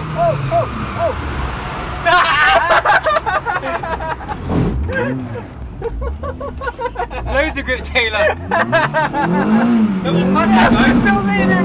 Oh, oh, oh, Loads of grip, Taylor. that was faster, oh. Though. still leading, still leading.